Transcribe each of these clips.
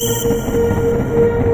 Música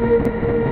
Música